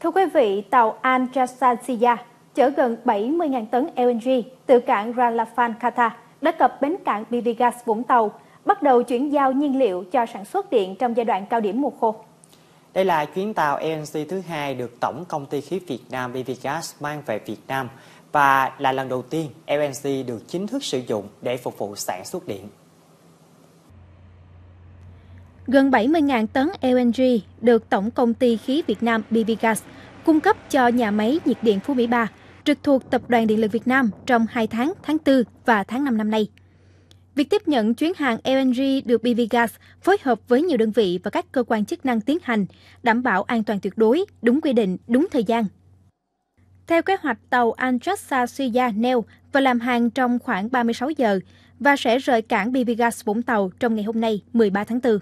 Thưa quý vị, tàu Al chở gần 70.000 tấn LNG từ cảng Ralafan, Qatar đã cập bến cảng Bibigas Vũng Tàu, bắt đầu chuyển giao nhiên liệu cho sản xuất điện trong giai đoạn cao điểm mùa khô. Đây là chuyến tàu LNG thứ hai được Tổng Công ty khí Việt Nam Bibigas mang về Việt Nam và là lần đầu tiên LNG được chính thức sử dụng để phục vụ sản xuất điện. Gần 70.000 tấn LNG được Tổng Công ty khí Việt Nam BVGas cung cấp cho nhà máy nhiệt điện Phú Mỹ 3, trực thuộc Tập đoàn Điện lực Việt Nam trong 2 tháng tháng 4 và tháng 5 năm nay. Việc tiếp nhận chuyến hàng LNG được BVGas phối hợp với nhiều đơn vị và các cơ quan chức năng tiến hành, đảm bảo an toàn tuyệt đối, đúng quy định, đúng thời gian. Theo kế hoạch, tàu Antrasa Suya neo và làm hàng trong khoảng 36 giờ và sẽ rời cảng BVGas Vũng Tàu trong ngày hôm nay, 13 tháng 4.